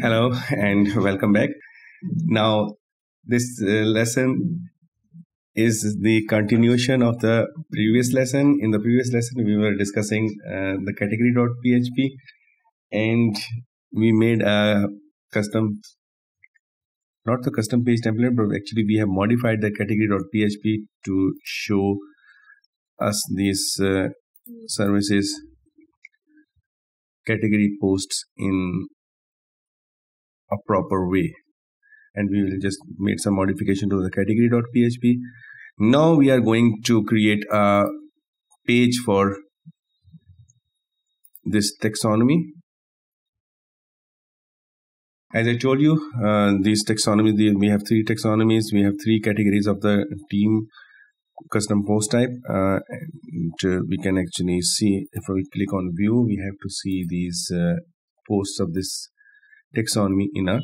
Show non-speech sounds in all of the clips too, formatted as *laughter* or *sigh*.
Hello and welcome back. Now, this uh, lesson is the continuation of the previous lesson. In the previous lesson, we were discussing uh, the category.php and we made a custom, not the custom page template, but actually we have modified the category.php to show us these uh, services category posts in a proper way. And we will just made some modification to the category.php now we are going to create a page for this taxonomy. As i told you uh, these taxonomy we have three taxonomies. We have three categories of the team custom post type uh, and, we can actually see if we click on view we have to see these uh, posts of this taxonomy in a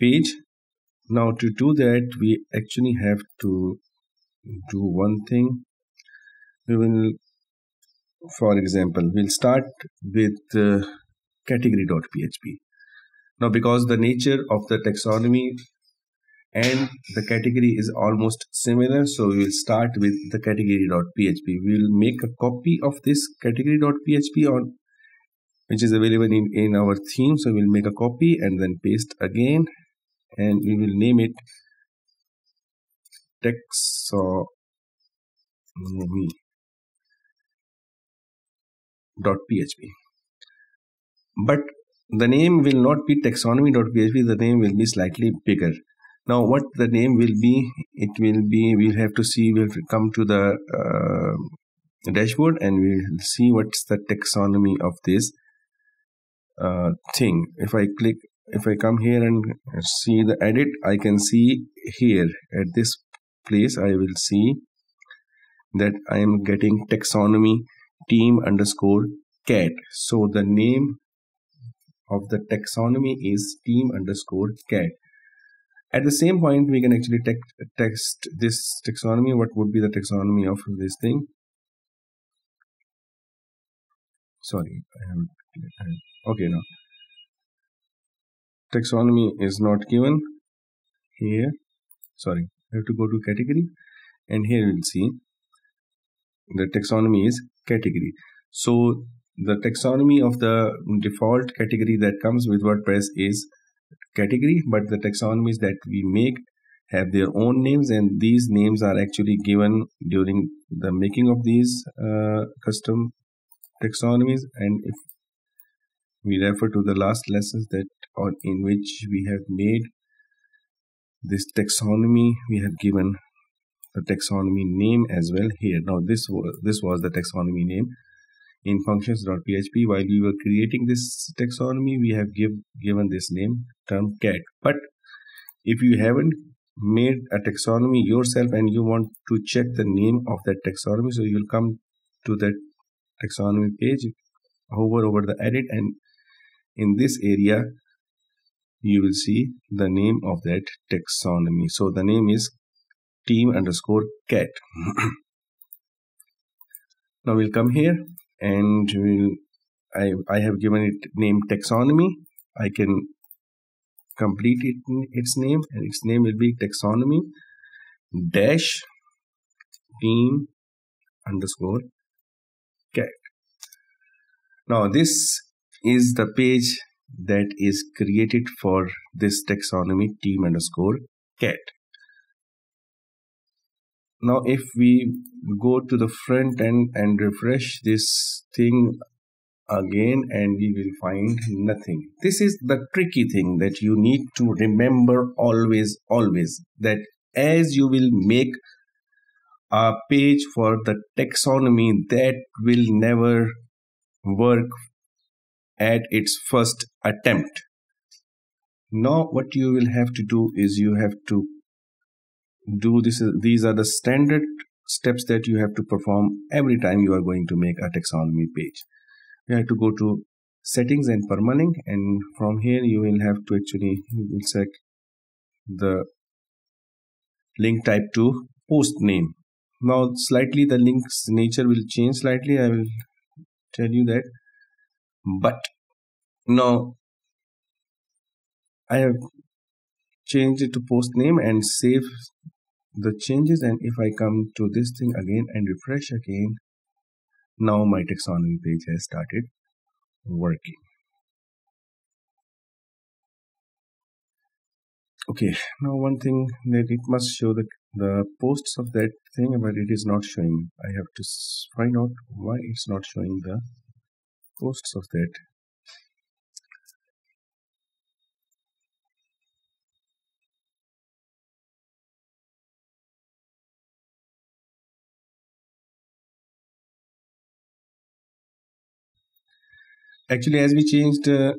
page. Now to do that we actually have to do one thing. We will for example we'll start with uh, category.php now because the nature of the taxonomy and the category is almost similar so we will start with the category.php we will make a copy of this category.php on which is available in, in our theme. So we'll make a copy and then paste again and we will name it taxonomy dot php but the name will not be taxonomy dot php the name will be slightly bigger. Now what the name will be it will be we'll have to see we'll come to the uh, dashboard and we'll see what's the taxonomy of this uh, thing. If I click if I come here and see the edit I can see here. At this place I will see that I am getting taxonomy team underscore cat. So the name of the taxonomy is team underscore cat. At the same point we can actually te text this taxonomy. What would be the taxonomy of this thing? Sorry I have okay now. Taxonomy is not given here. Sorry I have to go to category. And here we'll see the taxonomy is category. So the taxonomy of the default category that comes with WordPress is category but the taxonomies that we make have their own names and these names are actually given during the making of these uh, custom taxonomies. And if we refer to the last lessons that on in which we have made this taxonomy. We have given the taxonomy name as well here. Now this was this was the taxonomy name in functions.php while we were creating this taxonomy we have give, given this name team cat. But if you haven't made a taxonomy yourself and you want to check the name of that taxonomy so you'll come to that taxonomy page hover over the edit and in this area you will see the name of that taxonomy. So the name is team underscore cat. *clears throat* Now we'll come here and we'll I, I have given it name taxonomy. I can complete it its name and its name will be taxonomy dash team underscore cat. Now this is the page that is created for this taxonomy team underscore cat. Now if we go to the front end and refresh this thing again and we will find nothing. This is the tricky thing that you need to remember always always that as you will make a page for the taxonomy that will never work at its first attempt. Now what you will have to do is you have to do this. These are the standard steps that you have to perform every time you are going to make a taxonomy page. You have to go to settings and permalink and from here you will have to actually you will set the link type to post name. Now slightly the link's nature will change slightly. I will tell you that but now I have changed it to post name and save the changes. And if I come to this thing again and refresh again now my taxonomy page has started working. Okay now one thing that it must show the the posts of that thing but it is not showing. I have to find out why it's not showing the posts of that. Actually as we changed uh,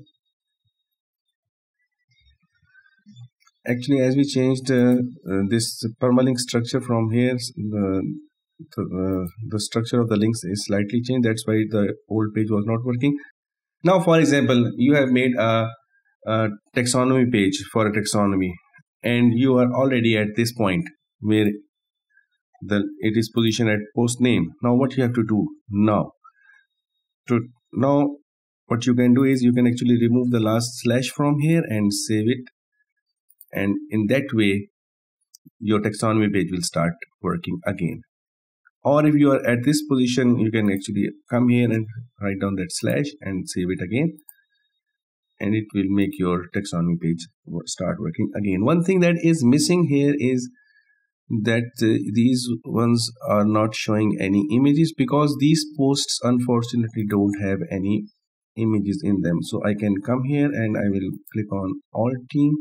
actually as we changed uh, uh, this permalink structure from here the uh, the structure of the links is slightly changed. That's why the old page was not working. Now for example you have made a, a taxonomy page for a taxonomy and you are already at this point where the it is positioned at post name. Now what you have to do now? To now what you can do is you can actually remove the last slash from here and save it. And in that way your taxonomy page will start working again or if you are at this position you can actually come here and write down that slash and save it again. And it will make your taxonomy page start working again. One thing that is missing here is that uh, these ones are not showing any images because these posts unfortunately don't have any images in them. So I can come here and I will click on alt team.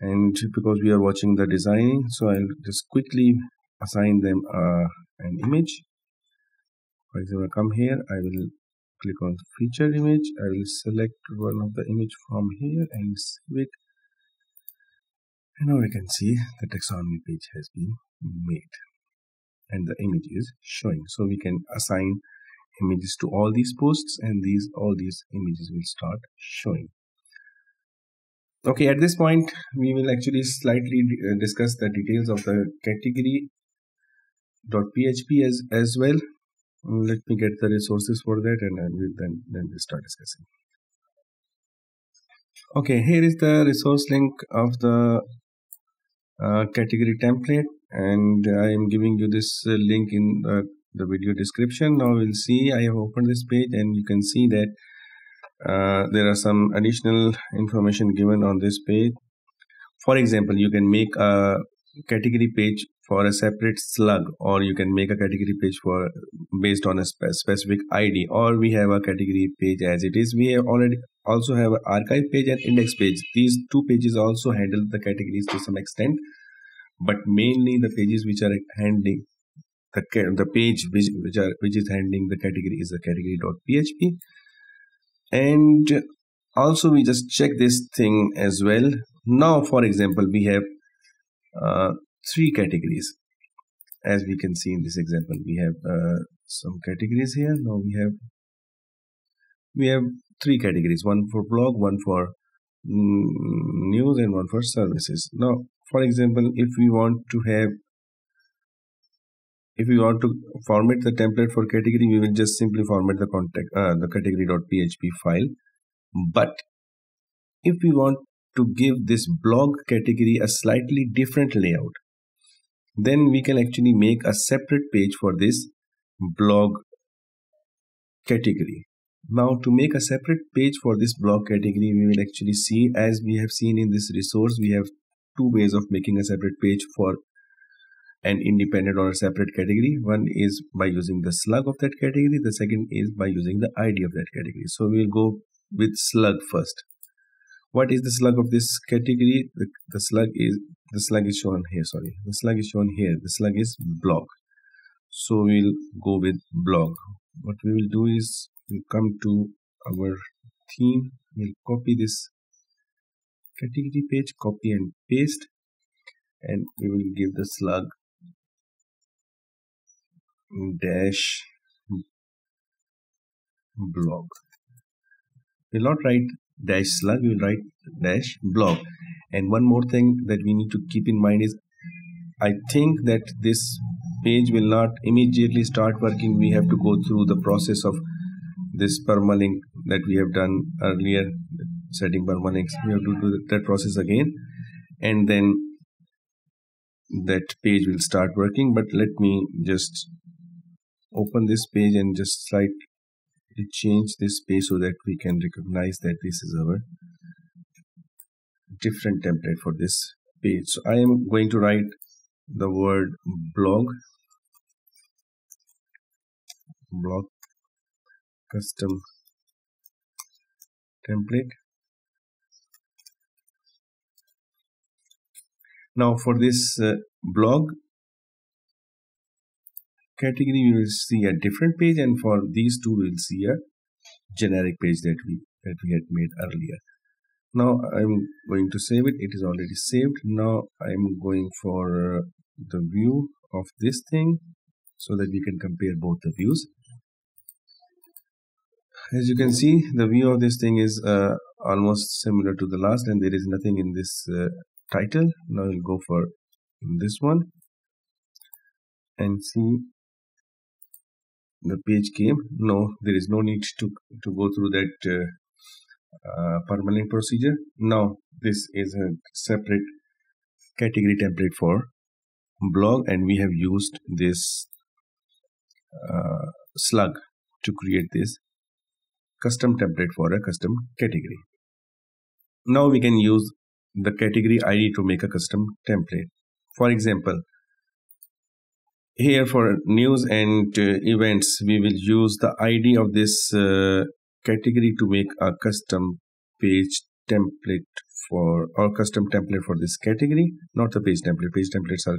And because we are watching the designing so I'll just quickly assign them uh, an image. For example come here I will click on feature image. I will select one of the image from here and save it. And now we can see the taxonomy page has been made and the image is showing. So we can assign images to all these posts and these all these images will start showing. Okay at this point we will actually slightly uh, discuss the details of the category .php as as well. Let me get the resources for that and then we'll then then we'll start discussing. Okay here is the resource link of the uh, category template and I am giving you this uh, link in the the video description. Now we'll see i have opened this page and you can see that uh, there are some additional information given on this page. For example you can make a category page for a separate slug or you can make a category page for based on a spe specific id or we have a category page as it is. We have already also have an archive page and index page. These two pages also handle the categories to some extent but mainly the pages which are handling the, the page which, which, are, which is handling the category is the category.php and also we just check this thing as well. Now for example we have uh, three categories. As we can see in this example we have uh, some categories here. Now we have we have three categories. One for blog one for mm, news and one for services. Now for example if we want to have if we want to format the template for category we will just simply format the contact uh, the category.php file. But if we want to give this blog category a slightly different layout. Then we can actually make a separate page for this blog category. Now to make a separate page for this blog category we will actually see as we have seen in this resource we have two ways of making a separate page for an independent or a separate category. One is by using the slug of that category. The second is by using the id of that category. So we'll go with slug first what is the slug of this category? The, the slug is the slug is shown here sorry. The slug is shown here. The slug is blog so we'll go with blog what we will do is we'll come to our theme. We'll copy this category page copy and paste and we will give the slug dash blog we'll not write dash slug we'll write dash blog and one more thing that we need to keep in mind is I think that this page will not immediately start working. We have to go through the process of this permalink that we have done earlier setting permalinks. We have to do that process again and then that page will start working. But let me just open this page and just slightly change this page so that we can recognize that this is our different template for this page. So I am going to write the word blog. Blog custom template. Now for this uh, blog category we will see a different page and for these two we will see a generic page that we that we had made earlier. Now i'm going to save it. It is already saved. Now i'm going for uh, the view of this thing so that we can compare both the views. As you can see the view of this thing is uh, almost similar to the last and there is nothing in this uh, title. Now we'll go for this one and see the page came. No there is no need to to go through that uh, uh, permalink procedure. Now this is a separate category template for blog and we have used this uh, slug to create this custom template for a custom category. Now we can use the category ID to make a custom template. For example, here for news and uh, events, we will use the ID of this uh, category to make a custom page template for or custom template for this category, not the page template. Page templates are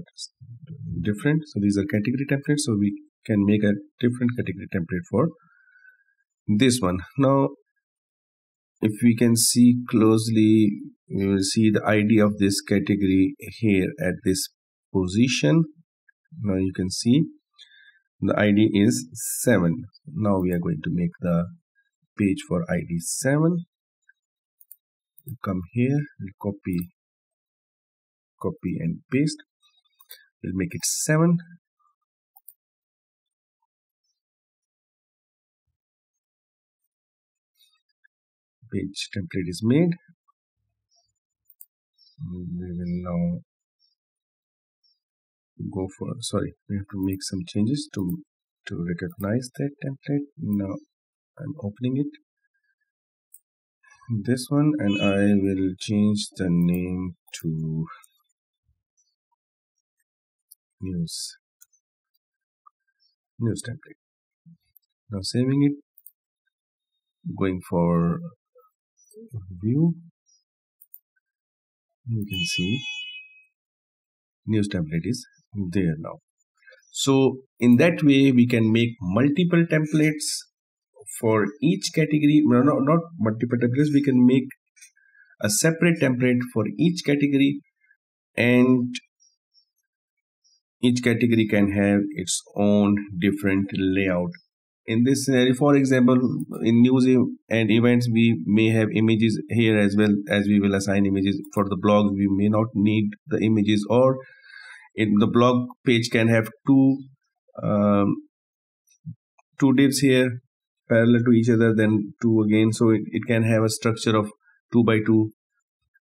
different. So these are category templates. So we can make a different category template for this one. Now if we can see closely we will see the id of this category here at this position now you can see the id is 7 now we are going to make the page for id 7 come here we'll copy copy and paste. We'll make it 7 page template is made. We will now go for sorry we have to make some changes to to recognize that template. Now i'm opening it. This one and i will change the name to news. News template. Now saving it going for view. You can see news template is there now. So in that way we can make multiple templates for each category. No, no, not multiple templates. We can make a separate template for each category and each category can have its own different layout. In this scenario for example in news and events we may have images here as well as we will assign images. For the blog we may not need the images or in the blog page can have two um, two divs here parallel to each other then two again so it, it can have a structure of two by two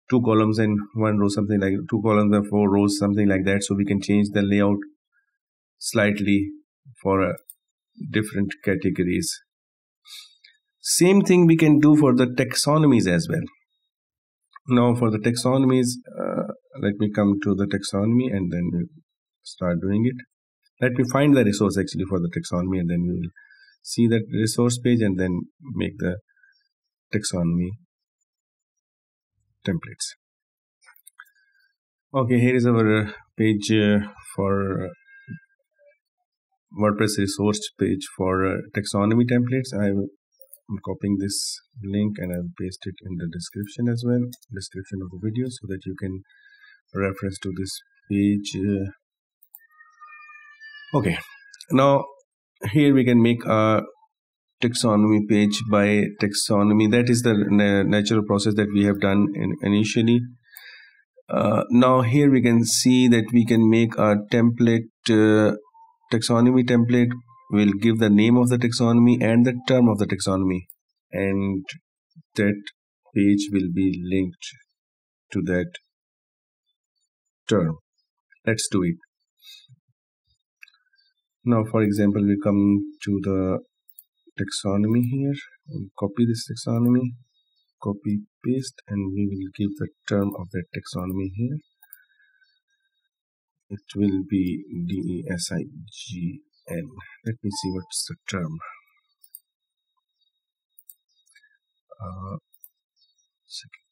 two columns and one row something like two columns and four rows something like that so we can change the layout slightly for a different categories. Same thing we can do for the taxonomies as well. Now for the taxonomies, uh, let me come to the taxonomy and then we'll start doing it. Let me find the resource actually for the taxonomy and then we will see that resource page and then make the taxonomy templates. Okay, here is our page uh, for WordPress resource page for uh, taxonomy templates. I'm copying this link and I'll paste it in the description as well, description of the video so that you can reference to this page. Uh, okay, now here we can make a taxonomy page by taxonomy. That is the natural process that we have done in, initially. Uh, now here we can see that we can make a template uh, taxonomy template will give the name of the taxonomy and the term of the taxonomy and that page will be linked to that term let's do it. Now for example we come to the taxonomy here. We copy this taxonomy copy paste and we will give the term of that taxonomy here. It will be D-E-S-I-G-N let me see what's the term. Uh, second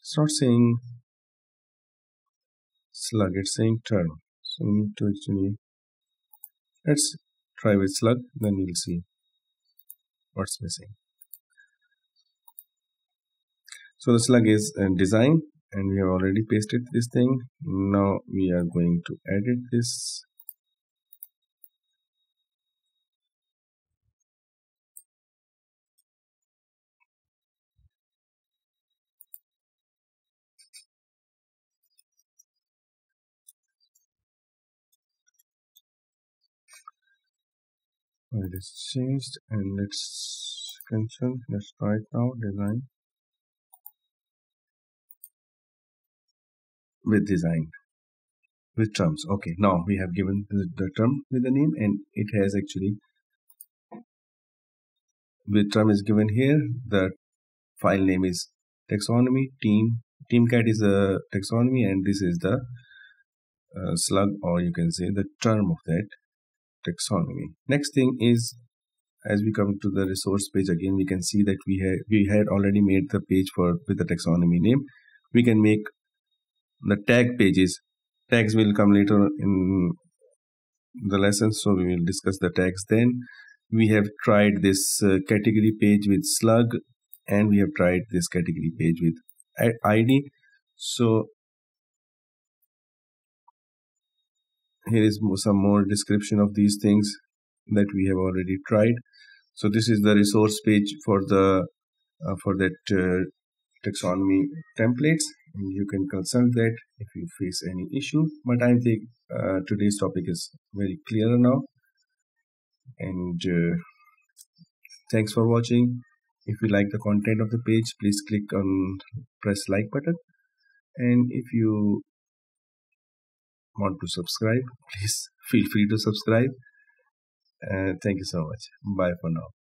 start saying slug. It's saying term. So we need to actually let's try with slug then we'll see what's missing. So the slug is uh, design and we have already pasted this thing. Now we are going to edit this it is changed and let's cancel let's try it now design with design. With terms okay. Now we have given the term with the name and it has actually with term is given here. The file name is taxonomy team teamcat is a taxonomy and this is the uh, slug or you can say the term of that taxonomy. Next thing is as we come to the resource page again we can see that we had we had already made the page for with the taxonomy name. We can make the tag pages. Tags will come later in the lesson so we will discuss the tags then. We have tried this uh, category page with slug and we have tried this category page with id so here is some more description of these things that we have already tried. So this is the resource page for the uh, for that uh, taxonomy templates. And you can consult that if you face any issue but i think uh, today's topic is very clear now. And uh, thanks for watching. If you like the content of the page please click on press like button. And if you want to subscribe please feel free to subscribe. Uh, thank you so much. Bye for now